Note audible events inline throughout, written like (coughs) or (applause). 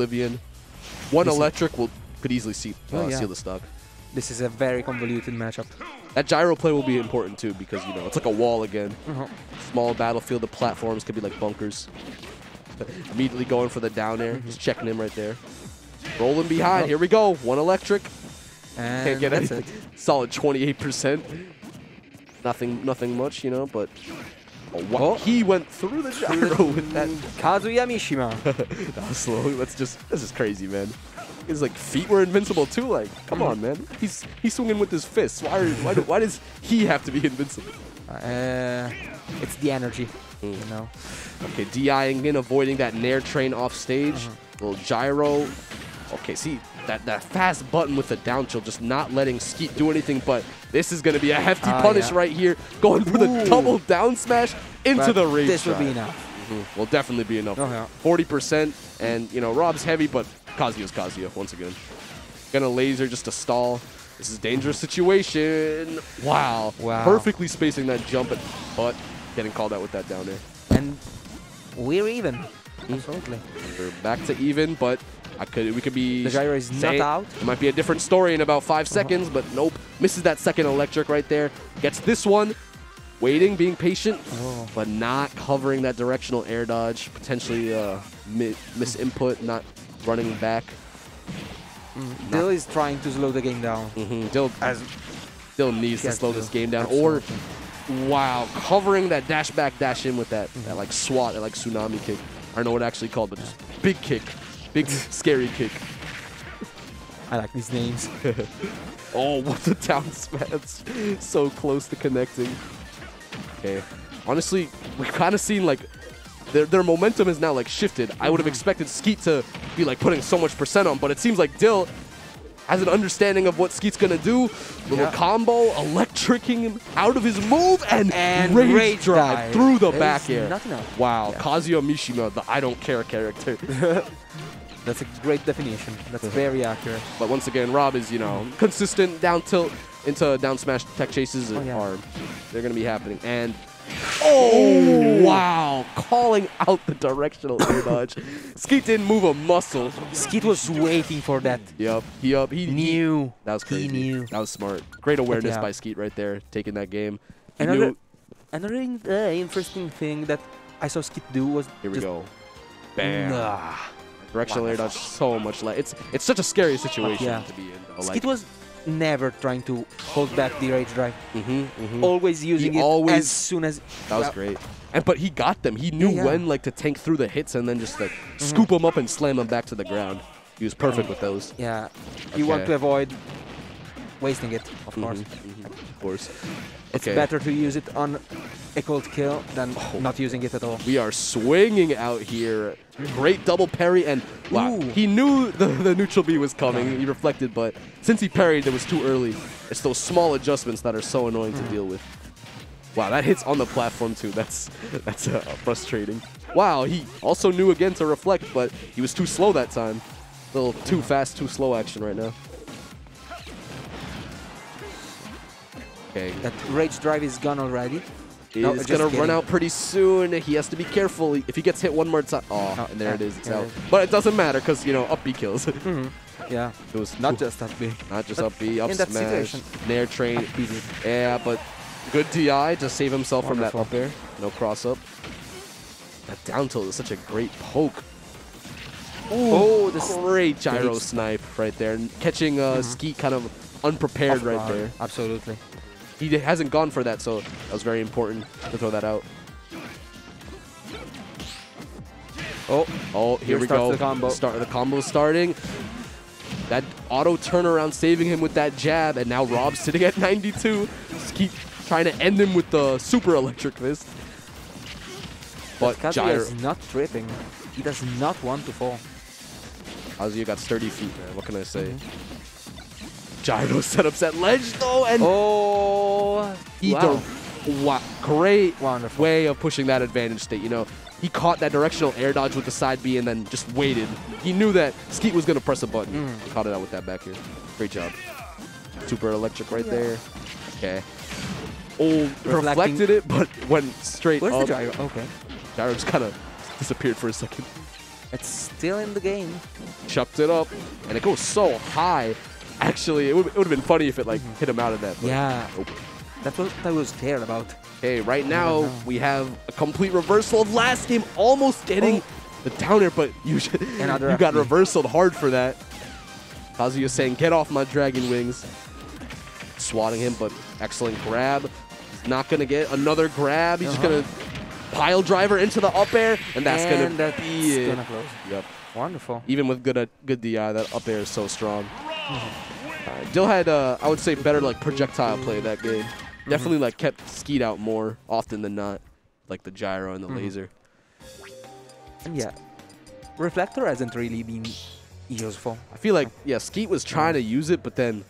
Oblivion. One This electric will could easily see, uh, Oh, yeah. seal the stock. This is a very convoluted matchup. That gyro play will be important too because you know it's like a wall again. Uh-huh. Small battlefield, the platforms could be like bunkers. (laughs) Immediately going for the down air, Mm-hmm. just checking him right there. Rolling behind. Oh. Here we go. One electric. And Can't get anything. it. (laughs) Solid 28%. Nothing, nothing much, you know, but oh, wow. Oh. he went through the gyro with that. (laughs) Kazuya Mishima. that (laughs) was slow. That's just this is crazy, man. His like feet were invincible too. Like, come on, man. He's he's swinging with his fists. Why are, why, do, why does he have to be invincible? uh, it's the energy, Mm. you know. Okay, DIing in, avoiding that Nair train off stage. Uh-huh. Little gyro. Okay, see that that fast button with the down chill, just not letting Skeet do anything. But this is gonna be a hefty Ah, punish yeah. right here, going for the Ooh. double down smash into But the rage. This will be enough. Mhm, Will definitely be enough. Oh, yeah. Forty percent, and you know Rob's heavy, but Kazuya's Kazuya once again. Gonna laser just to stall. This is a dangerous situation. Wow. Wow. Perfectly spacing that jump, but getting called out with that down air. And we're even. Mm. Absolutely. We're back to even, but I could we could be The gyro is not out. It might be a different story in about 5 seconds, but nope. Misses that second electric right there. Gets this one. Waiting, being patient, Oh. but not covering that directional air dodge. Potentially uh, mi miss input, not running back. Dill is trying to slow the game down. Mm-hmm. Dill, As Dill needs to slow Dill. this game down. Absolutely. Or, wow, covering that dash back, dash in with that, Mm-hmm. that like swat, that like tsunami kick. I don't know what it actually called, but just big kick. Big, scary kick. I like these names. (laughs) Oh, what the down smash. so close to connecting. Okay. Honestly, we've kind of seen like their, their momentum is now like shifted. I would have mm-hmm. expected Skeet to be like putting so much percent on, but it seems like Dill has an understanding of what Skeet's gonna do. Little Yeah. combo, electricking him out of his move, and, And rage, rage drive, drive. through the back air. Wow, Yeah. Kazuya Mishima, the I don't care character. (laughs) That's a great definition. That's very accurate. But once again, Rob is, you know, consistent down tilt into down smash tech chases Oh, yeah. are they're gonna be happening. And oh wow, calling out the directional (coughs) air dodge. Skeet didn't move a muscle. Skeet was waiting for that. Yep, he up, he he- Knew. That was He crazy. knew. That was smart. Great awareness yeah. by Skeet right there, taking that game. He Another, knew- another in- uh, interesting thing that I saw Skeet do was here we go. Bam. Nah. Directional air dodge so much less. It's it's such a scary situation Yeah. to be in. Though. Skeet was never trying to hold back the rage drive. mm-hmm, mm-hmm. Always using it always- as soon as That was great. And but he got them. He knew Yeah, Mm-hmm. yeah. when like to tank through the hits and then just like scoop them up and slam them back to the ground. He was perfect with those. Yeah, you want to avoid wasting it, of course. Mhm, mhm, Of course. It's Okay. better to use it on a cold kill than Oh. not using it at all. We are swinging out here. Great double parry and wow. Ooh. He knew (laughs) the, the neutral B was coming. He reflected, but since he parried, it was too early. It's those small adjustments that are so annoying Mm. to deal with. Wow, that hits on the platform too. That's (laughs) that's uh, frustrating. Wow, he also knew again to reflect, but he was too slow that time. A little too fast, too slow action right now. Okay, That rage drive is gone already. No, He's just gonna run out pretty soon. He has to be careful. If he gets hit one more time, oh, Oh, and there it yeah, is. It's out. it. But it doesn't matter because you know up B kills. it (laughs) Mhm. Yeah, it was not just that big. not just but up B, (laughs) up in that smash, situation- nair train. Up B. Yeah, but good DI to save himself from that up air. No cross up. That down tilt is such a great poke. Oh, this Great gyro great snipe right there, catching uh, Skeet kind of unprepared right there. Absolutely. He hasn't gone for that, so that was very important to throw that out. Oh, Oh, here, Here we go. the combo. Start the combo starting. That auto turnaround saving him with that jab, and now Rob's sitting at 92. Just keep trying to end him with the super electric fist. But Gyro, is not tripping. He does not want to fall. Kazuya got sturdy feet, man. What can I say? Mm-hmm. Gyro setups that ledge though, and Oh, he wow. wow, great Wonderful. way of pushing that advantage state. You know, he caught that directional air dodge with the side B and then just waited. He knew that Skeet was gonna press a button. Mm. He caught it out with that back here. Great job. Super electric right there. Okay. Oh, Reflecting. reflected it, but went straight Where's up. the gyro? Okay. Gyro just kind of disappeared for a second. It's still in the game. Chopped it up, and it goes so high. Actually, it would, it would have been funny if it like hit him out of that. Yeah. nope. That's what I was scared about. Okay, right now we have a complete reversal of last game, almost getting the downer, but you should, (laughs) Another you got reversaled hard for that. Kazuya saying, "Get off my dragon wings!" Swatting him, but excellent grab. He's not gonna get another grab. He's Uh-huh. just gonna pile driver into the up air, and that's gonna that's be it. Yep. Wonderful. Even with good uh, good DI, that up air is so strong. Alright, Dill had, uh, I would say, better like projectile play that game. Definitely like kept Skeet out more often than not, like the gyro and the Mhm. laser. And yeah, Reflector hasn't really been useful. I feel like yeah, Skeet was trying to use it, but then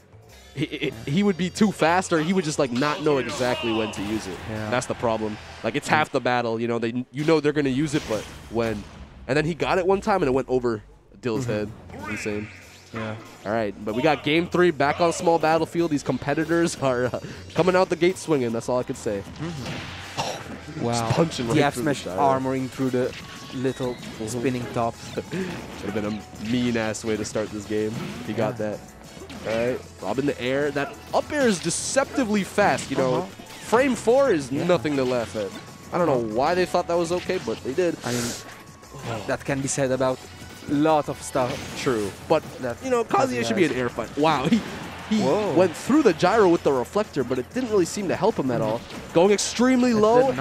he, he, he would be too fast, or he would just like not know exactly when to use it. Yeah. That's the problem. Like it's half the battle, you know. They you know they're gonna use it, but when, and then he got it one time and it went over Dill's head. Insane. Yeah. All right, but we got game three back on small battlefield. These competitors are uh, coming out the gate swinging. That's all I could say. Wow. punching right the through the smash gyro. armoring through the little spinning top. (laughs) Should have been a mean ass way to start this game. He got that. All right, Rob in the air. That up air is deceptively fast. You know, Uh-huh. frame four is Yeah. nothing to laugh at. I don't know why they thought that was okay, but they did. I mean, that can be said about a lot of stuff. True, but That you know, Kazuya Kazuya should be an air fight. Wow, he he Whoa. went through the gyro with the reflector, but it didn't really seem to help him at all. Going extremely It low.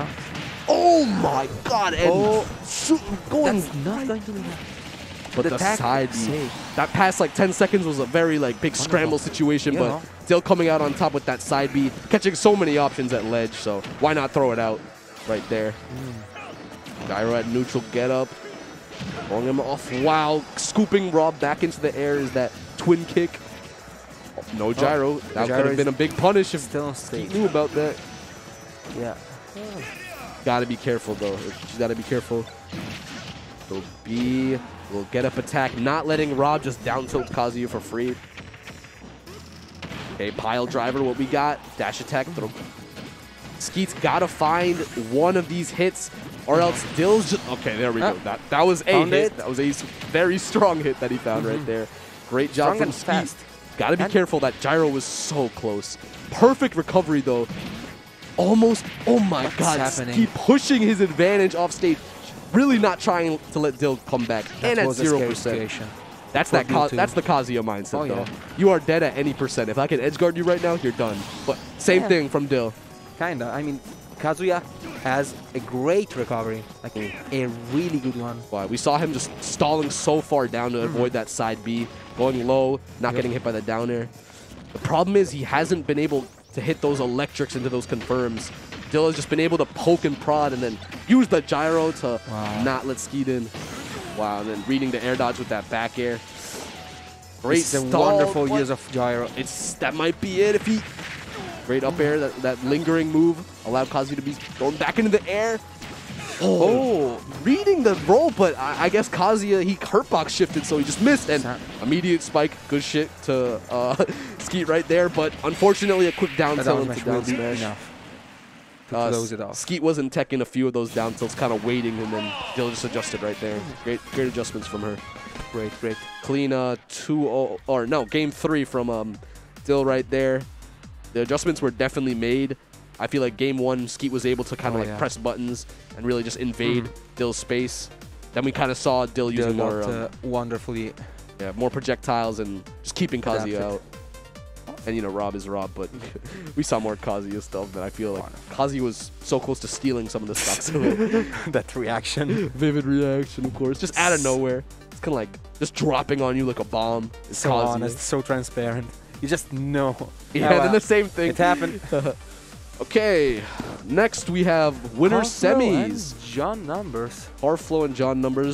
Oh my god! And Oh. su- going That's not going to be enough. but the the, side B. save. That past like 10 seconds was a very like big scramble situation, Yeah. but still coming out on top with that side B, catching so many options at ledge. So why not throw it out right there? Mm. Gyro at neutral get up, throwing him off. Wow, scooping Rob back into the air is that twin kick. Oh, No gyro. that could have been a big punish if Still he knew about that. Yeah. Gotta be careful though. She's gotta be careful. So B will get up attack, not letting Rob just down tilt Kazuya for free. Okay, pile driver, what we got? Dash attack, throw. Skeet's gotta find one of these hits, or else Dill's just okay. There we go. Ah. That that was a Found hit. it. That was a very strong hit that he found right there. Great job Strong from and fast. Gotta be And- careful. That gyro was so close. Perfect recovery though. Almost. Oh my What's God! happening? Keep pushing his advantage off stage. Really not trying to let Dill come back. That and at 0%. situation. That's that. That's the Kazuya mindset Oh, though. yeah. You are dead at any percent. If I can edge guard you right now, you're done. But same Yeah. thing from Dill. Kinda. I mean, Kazuya has a great recovery, like a really good one. Why? We saw him just stalling so far down to avoid that side B, going low, not Yep. getting hit by the down air. The problem is he hasn't been able to hit those electrics into those confirms. Dill has just been able to poke and prod and then use the gyro to Wow. not let Skeet in. Wow, and then reading the air dodge with that back air. Great It's a wonderful use of gyro. It's that might be it if he great up air that, that lingering move allowed Kazuya to be thrown back into the air. Oh, reading the roll, but I, I guess Kazuya he hurtbox shifted, so he just missed and immediate spike. Good shit to uh, (laughs) Skeet right there, but unfortunately a quick down tilt down smash down smash. enough to Uh, close it off. Skeet wasn't teching a few of those down tilts, kind of waiting, and then Dill just adjusted right there. Great, great adjustments from her. Great, great. Clean uh, 2 or no, game three from um, Dill right there. The adjustments were definitely made. I feel like game one, Skeet was able to kind of Oh, like yeah. press buttons and really just invade Mhm. Dill's space. Then we kind of saw Dill Dill using more, um, wonderfully. yeah, more projectiles and just keeping Kazuya out. And you know, Rob is Rob, but (laughs) (laughs) we saw more Kazuya stuff. That I feel like Kazuya was so close to stealing some of the stuff. So (laughs) that reaction. vivid reaction, of course, just out of nowhere. It's kind of like just dropping on you like a bomb. It's so Kazuya. honest, so transparent. You just know. Yeah, Oh, then the same thing. It happened. (laughs) Okay, next we have winner Harflow semis. John Numbers. Harflow and John Numbers.